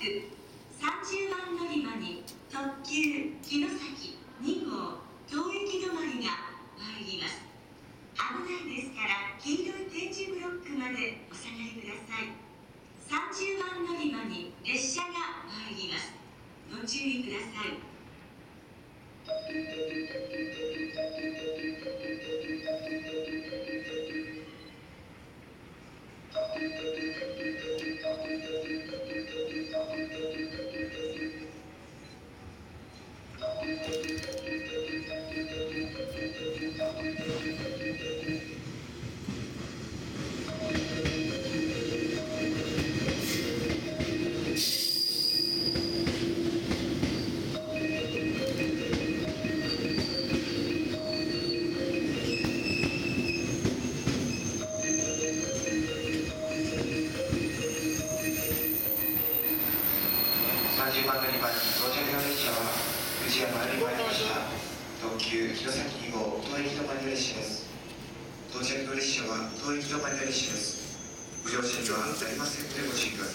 30番乗り場に特急城崎2号東駅止まりが参ります。危ないですから黄色い点字ブロックまでお下がりください。30番乗り場に列車が参ります。ご注意ください。30番乗り場に到着の列車は 富士山に参りました特急弘前2号当駅止まり列車です。到着の列車は当駅止まり列車です。ご乗車にはありませんのでご注意ください。